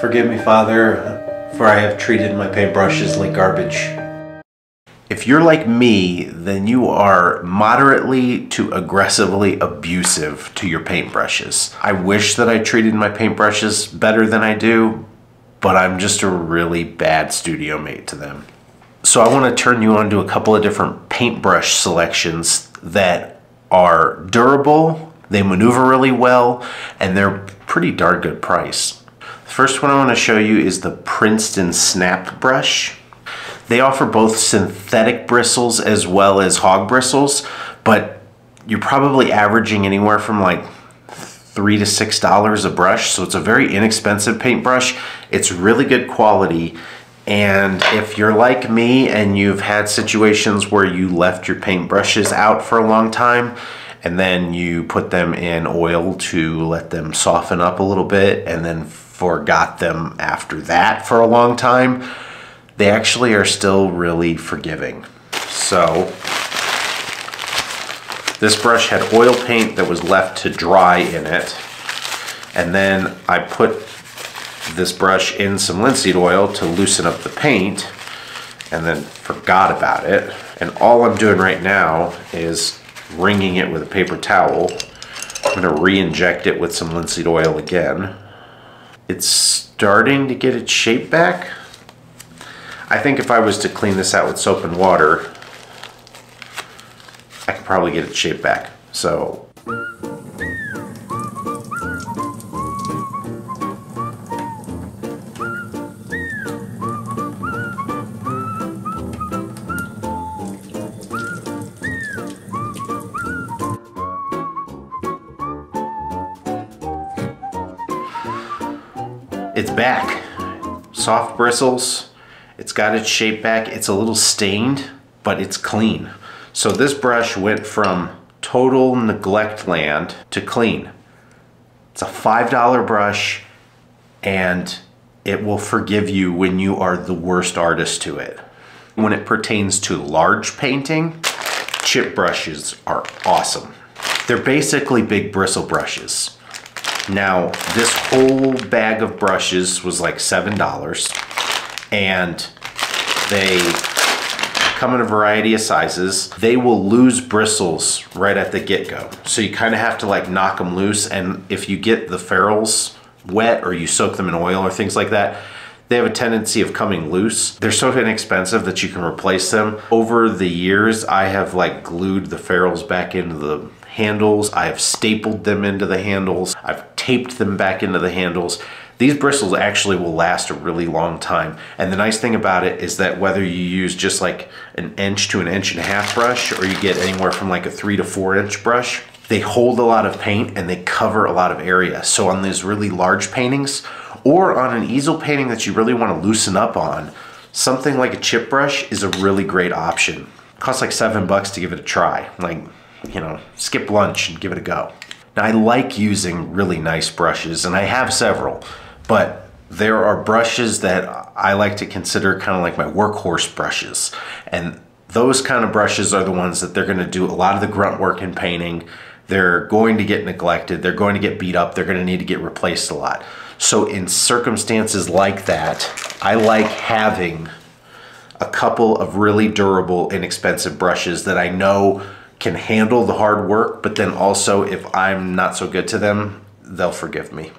Forgive me, Father, for I have treated my paintbrushes like garbage. If you're like me, then you are moderately to aggressively abusive to your paintbrushes. I wish that I treated my paintbrushes better than I do, but I'm just a really bad studio mate to them. So I want to turn you on to a couple of different paintbrush selections that are durable, they maneuver really well, and they're pretty darn good price. First one I want to show you is the Princeton Snap Brush. They offer both synthetic bristles as well as hog bristles, but you're probably averaging anywhere from like three to six dollars a brush. So it's a very inexpensive paintbrush. It's really good quality. And if you're like me and you've had situations where you left your paintbrushes out for a long time and then you put them in oil to let them soften up a little bit and then forgot them after that for a long time, they actually are still really forgiving. So this brush had oil paint that was left to dry in it. And then I put this brush in some linseed oil to loosen up the paint and then forgot about it. And all I'm doing right now is wringing it with a paper towel. I'm gonna re-inject it with some linseed oil again. It's starting to get its shape back. I think if I was to clean this out with soap and water, I could probably get its shape back. So It's back. Soft bristles. It's got its shape back. It's a little stained, but it's clean. So this brush went from total neglect land to clean. It's a $5 brush and it will forgive you when you are the worst artist to it. When it pertains to large painting, chip brushes are awesome. They're basically big bristle brushes. Now, this whole bag of brushes was like $7 and they come in a variety of sizes. They will lose bristles right at the get-go. So you kind of have to like knock them loose and if you get the ferrules wet or you soak them in oil or things like that, they have a tendency of coming loose. They're so inexpensive that you can replace them. Over the years, I have like glued the ferrules back into the handles. I have stapled them into the handles. I've taped them back into the handles. These bristles actually will last a really long time. And the nice thing about it is that whether you use just like an inch to an inch and a half brush or you get anywhere from like a three to four inch brush, they hold a lot of paint and they cover a lot of area. So on these really large paintings or on an easel painting that you really want to loosen up on, something like a chip brush is a really great option. It costs like seven bucks to give it a try. Like you know, skip lunch and give it a go. Now I like using really nice brushes and I have several, but there are brushes that I like to consider kind of like my workhorse brushes. And those kind of brushes are the ones that they're gonna do a lot of the grunt work in painting. They're going to get neglected. They're going to get beat up. They're gonna need to get replaced a lot. So in circumstances like that, I like having a couple of really durable, inexpensive brushes that I know can handle the hard work, but then also if I'm not so good to them, they'll forgive me.